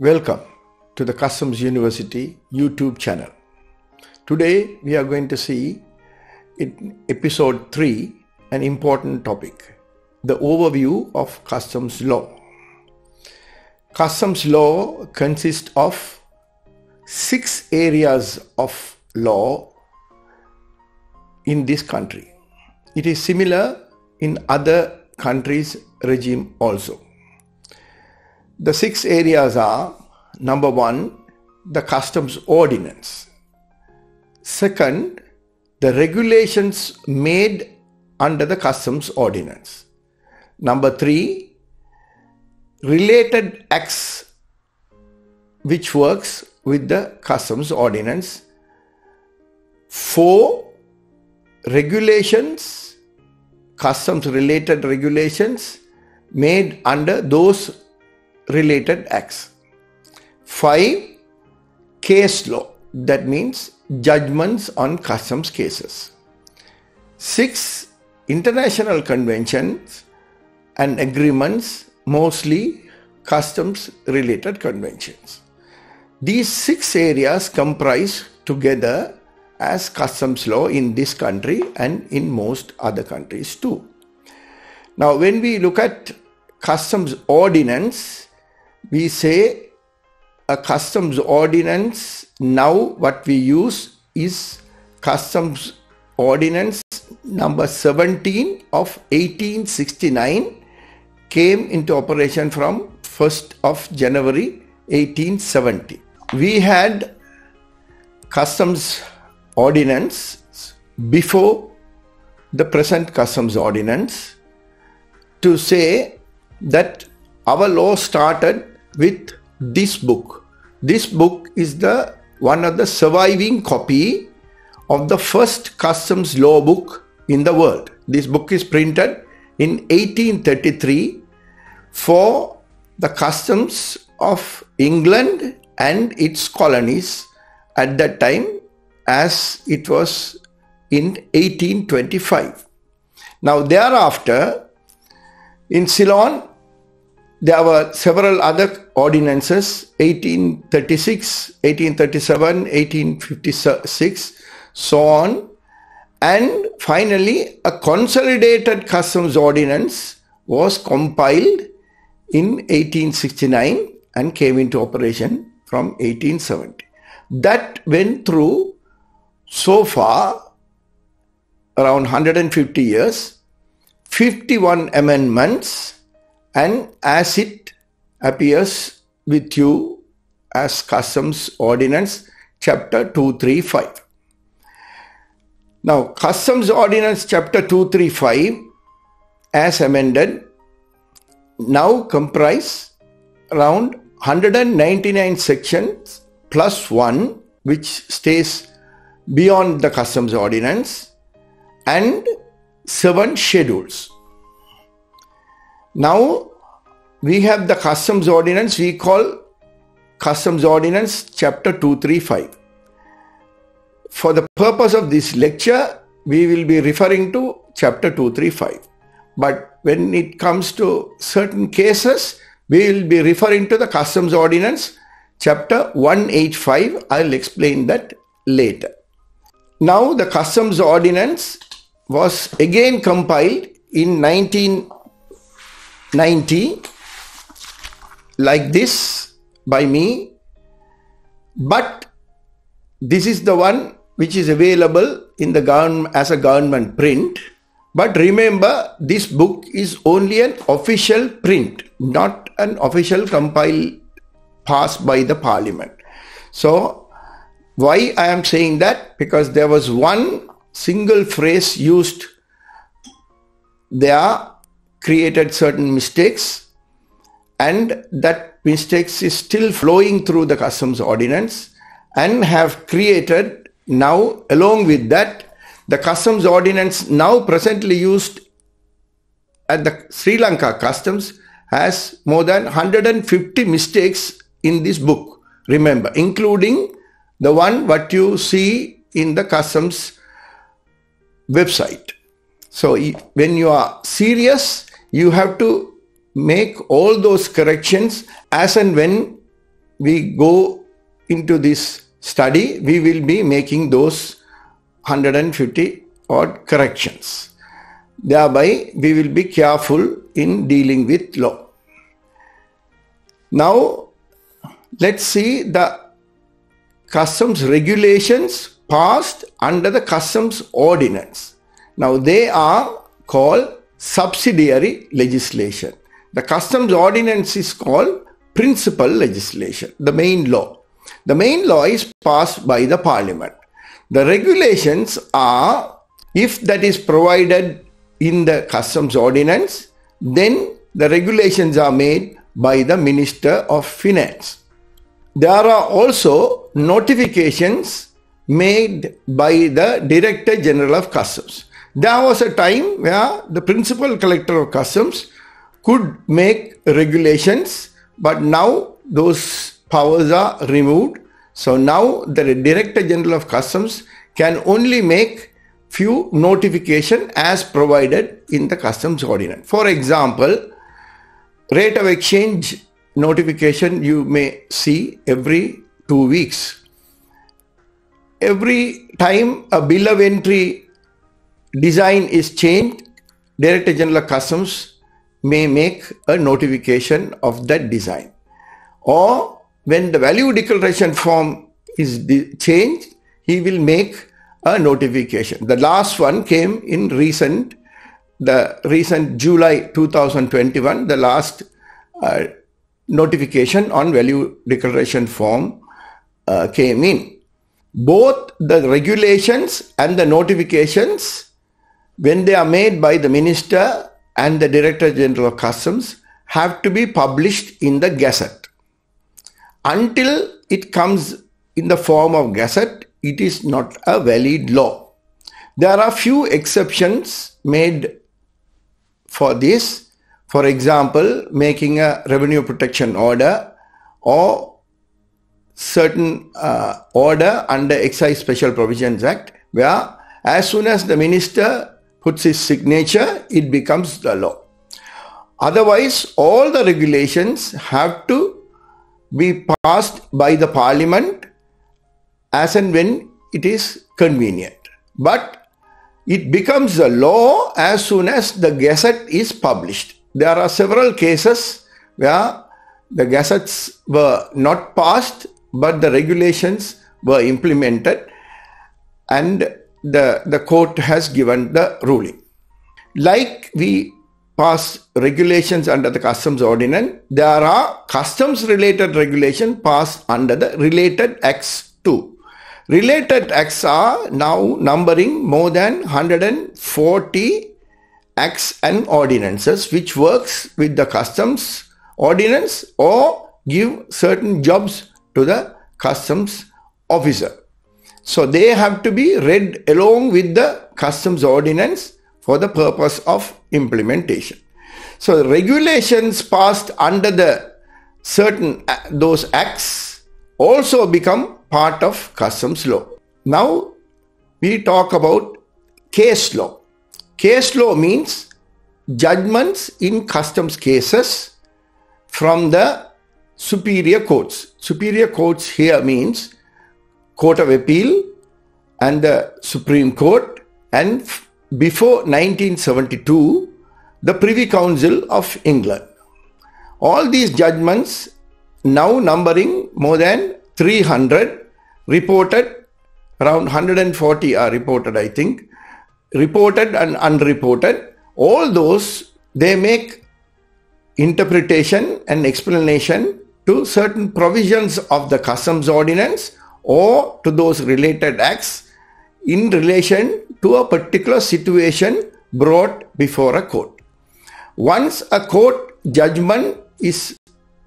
Welcome to the Customs University YouTube channel. Today we are going to see in episode 3 an important topic the overview of customs law. Customs law consists of six areas of law in this country. It is similar in other countries' regime also. The six areas are number one, the customs ordinance. Second, the regulations made under the customs ordinance. Number three, related acts which works with the customs ordinance. Four, regulations, customs related regulations made under those related acts. Five, case law, that means judgments on customs cases. Six, international conventions and agreements, mostly customs related conventions. These six areas comprise together as customs law in this country and in most other countries too. Now, when we look at customs ordinance, we say a customs ordinance now what we use is customs ordinance number 17 of 1869 came into operation from 1st of January 1870. We had customs ordinance before the present customs ordinance to say that our law started with this book. This book is the one of the surviving copy of the first customs law book in the world. This book is printed in 1833 for the customs of England and its colonies at that time as it was in 1825. Now thereafter in Ceylon there were several other ordinances 1836 1837 1856 so on. And finally a consolidated customs ordinance was compiled in 1869 and came into operation from 1870 that went through so far around 150 years 51 amendments and as it appears with you as Customs Ordinance chapter 235. Now, Customs Ordinance chapter 235 as amended now comprise around 199 sections plus one which stays beyond the customs ordinance and seven schedules now we have the customs ordinance we call customs ordinance chapter 235. For the purpose of this lecture, we will be referring to chapter 235. But when it comes to certain cases, we will be referring to the customs ordinance chapter 185. I'll explain that later. Now the customs ordinance was again compiled in 19 90 like this by me. But this is the one which is available in the government as a government print. But remember this book is only an official print not an official compile passed by the parliament. So why i am saying that? Because there was one single phrase used there created certain mistakes and that mistakes is still flowing through the customs ordinance and have created now along with that the customs ordinance now presently used at the Sri Lanka customs has more than 150 mistakes in this book. Remember including the one what you see in the customs website. So when you are serious you have to make all those corrections as and when we go into this study, we will be making those 150 odd corrections. Thereby, we will be careful in dealing with law. Now, let's see the customs regulations passed under the customs ordinance. Now, they are called subsidiary legislation. The customs ordinance is called principal legislation, the main law. The main law is passed by the parliament. The regulations are, if that is provided in the customs ordinance, then the regulations are made by the Minister of Finance. There are also notifications made by the Director General of Customs. There was a time where the Principal Collector of Customs could make regulations, but now those powers are removed. So now the Director General of Customs can only make few notification as provided in the customs ordinance. For example, rate of exchange notification you may see every two weeks. Every time a bill of entry design is changed, Director General Customs may make a notification of that design. Or when the value declaration form is changed, he will make a notification. The last one came in recent, the recent July 2021, the last uh, notification on value declaration form uh, came in. Both the regulations and the notifications, when they are made by the minister and the director general of customs, have to be published in the gazette. Until it comes in the form of gazette, it is not a valid law. There are few exceptions made for this. For example, making a revenue protection order or certain uh, order under Excise Special Provisions Act, where as soon as the minister puts his signature, it becomes the law. Otherwise, all the regulations have to be passed by the parliament as and when it is convenient. But it becomes a law as soon as the gazette is published. There are several cases where the gazettes were not passed, but the regulations were implemented and the, the court has given the ruling. Like we pass regulations under the customs ordinance, there are customs related regulations passed under the related acts too. Related acts are now numbering more than 140 acts and ordinances which works with the customs ordinance or give certain jobs to the customs officer. So they have to be read along with the customs ordinance for the purpose of implementation. So regulations passed under the certain uh, those acts also become part of customs law. Now we talk about case law. Case law means judgments in customs cases from the superior courts. Superior courts here means Court of Appeal and the Supreme Court. And before 1972 the Privy Council of England. All these judgments now numbering more than 300 reported around 140 are reported I think. Reported and unreported, all those they make interpretation and explanation to certain provisions of the customs ordinance or to those related acts in relation to a particular situation brought before a court. Once a court judgment is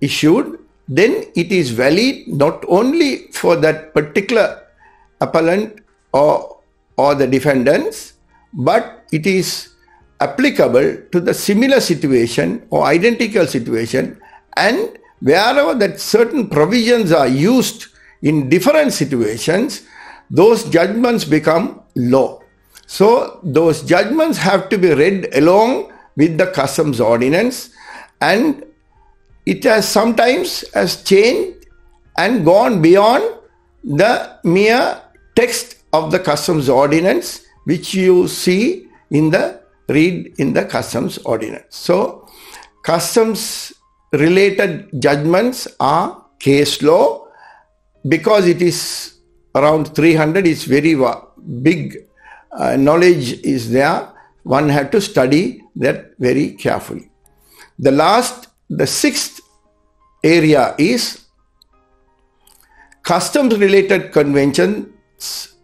issued, then it is valid not only for that particular appellant or, or the defendants, but it is applicable to the similar situation or identical situation and wherever that certain provisions are used in different situations those judgments become law so those judgments have to be read along with the customs ordinance and it has sometimes has changed and gone beyond the mere text of the customs ordinance which you see in the read in the customs ordinance. So customs related judgments are case law because it is around 300 it's very big uh, knowledge is there. One had to study that very carefully. The last the sixth area is customs related conventions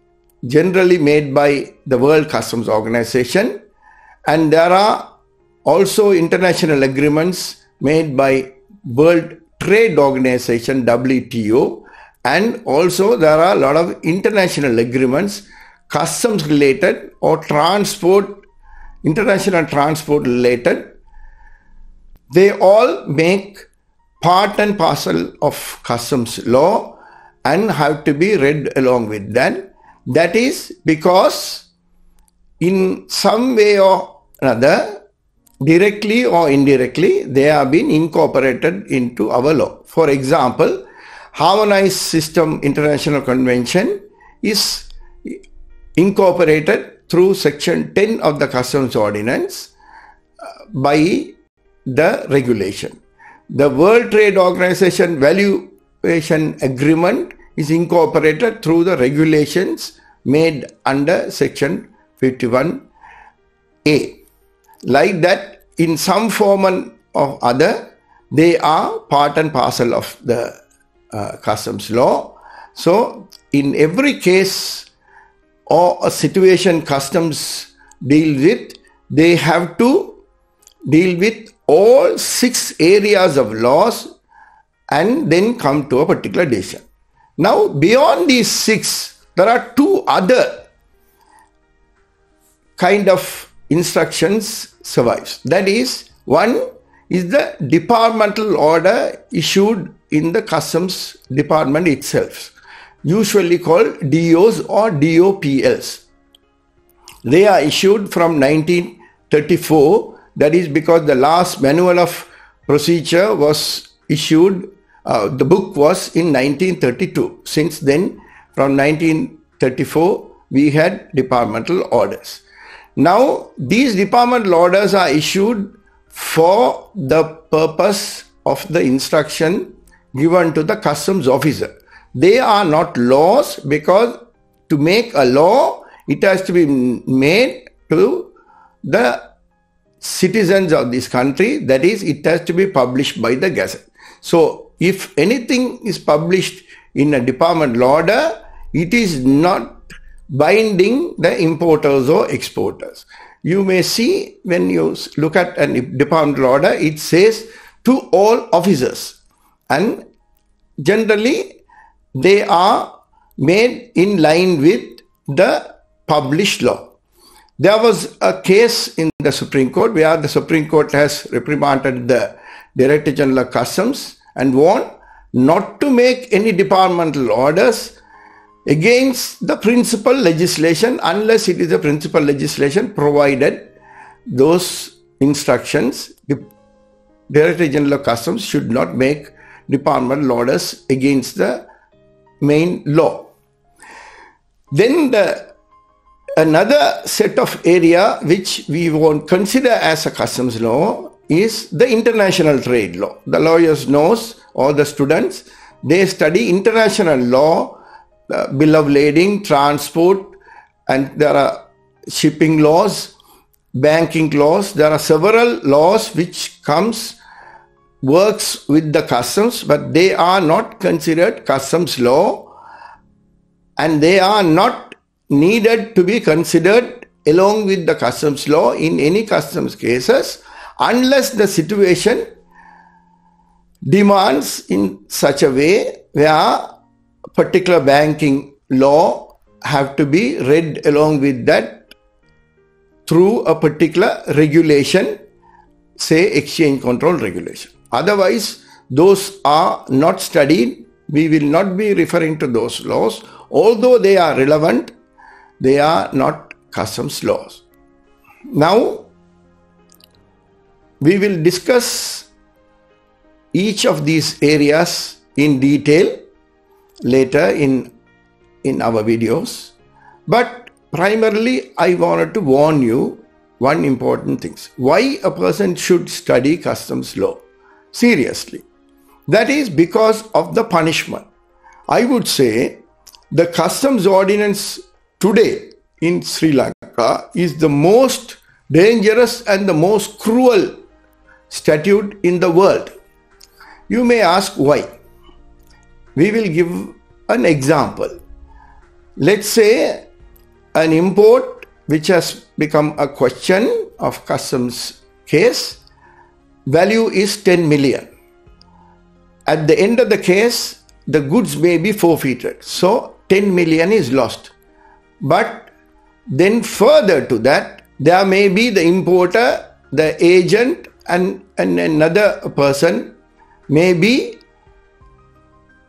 generally made by the world customs organization. And there are also international agreements made by world trade organization wto and also there are a lot of international agreements customs related or transport international transport related. They all make part and parcel of customs law and have to be read along with that that is because in some way or another directly or indirectly they have been incorporated into our law. For example Harmonized System International Convention is incorporated through Section 10 of the Customs Ordinance uh, by the regulation. The World Trade Organization Valuation Agreement is incorporated through the regulations made under Section 51A. Like that, in some form or other, they are part and parcel of the uh, customs law. So, in every case or a situation customs deal with, they have to deal with all six areas of laws and then come to a particular decision. Now, beyond these six, there are two other kind of instructions survives. That is, one is the departmental order issued in the customs department itself, usually called DOs or DOPLs. They are issued from 1934. That is because the last manual of procedure was issued, uh, the book was in 1932. Since then, from 1934, we had departmental orders. Now, these departmental orders are issued for the purpose of the instruction given to the customs officer. They are not laws because to make a law, it has to be made to the citizens of this country. That is, it has to be published by the Gazette. So, if anything is published in a department order, it is not binding the importers or exporters. You may see when you look at a department order, it says to all officers and generally they are made in line with the published law. There was a case in the Supreme Court where the Supreme Court has reprimanded the Director General of Customs and warned not to make any departmental orders against the principal legislation unless it is a principal legislation provided those instructions the Director General of Customs should not make department lawyers against the main law. Then the another set of area which we won't consider as a customs law is the international trade law. The lawyers knows or the students they study international law, uh, bill of lading, transport, and there are shipping laws, banking laws. There are several laws which comes works with the customs, but they are not considered customs law and they are not needed to be considered along with the customs law in any customs cases unless the situation demands in such a way where particular banking law have to be read along with that through a particular regulation say exchange control regulation Otherwise, those are not studied. We will not be referring to those laws. Although they are relevant, they are not customs laws. Now, we will discuss each of these areas in detail later in, in our videos. But primarily, I wanted to warn you one important thing. Why a person should study customs law? Seriously. That is because of the punishment. I would say the customs ordinance today in Sri Lanka is the most dangerous and the most cruel statute in the world. You may ask why. We will give an example. Let's say an import which has become a question of customs case value is 10 million. At the end of the case, the goods may be forfeited. So 10 million is lost. But then further to that, there may be the importer, the agent, and, and another person may be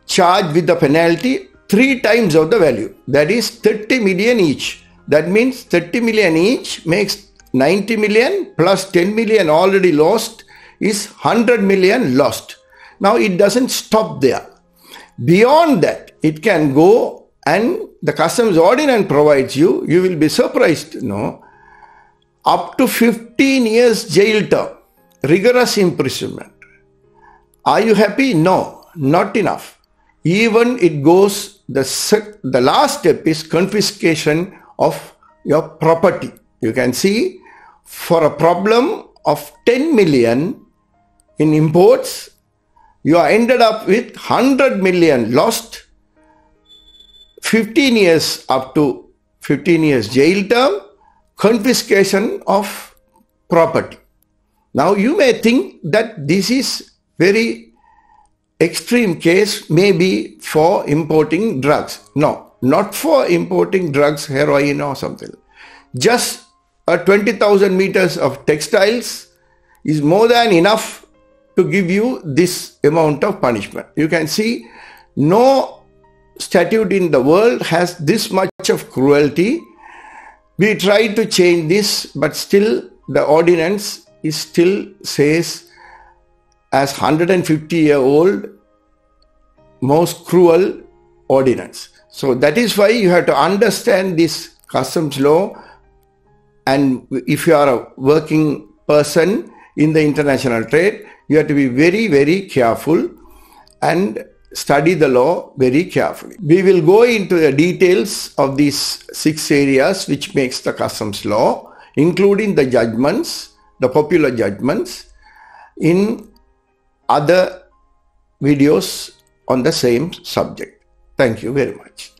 charged with the penalty three times of the value. That is 30 million each. That means 30 million each makes 90 million plus 10 million already lost is 100 million lost. Now it doesn't stop there. Beyond that, it can go and the customs ordinance provides you, you will be surprised, no, up to 15 years jail term, rigorous imprisonment. Are you happy? No, not enough. Even it goes, the, the last step is confiscation of your property. You can see for a problem of 10 million in imports, you are ended up with 100 million lost, 15 years up to 15 years jail term, confiscation of property. Now you may think that this is very extreme case maybe for importing drugs. No, not for importing drugs, heroin or something. Just a 20,000 meters of textiles is more than enough to give you this amount of punishment. You can see no statute in the world has this much of cruelty. We tried to change this, but still the ordinance is still says as 150 year old most cruel ordinance. So that is why you have to understand this customs law and if you are a working person in the international trade, you have to be very, very careful and study the law very carefully. We will go into the details of these six areas which makes the customs law, including the judgments, the popular judgments, in other videos on the same subject. Thank you very much.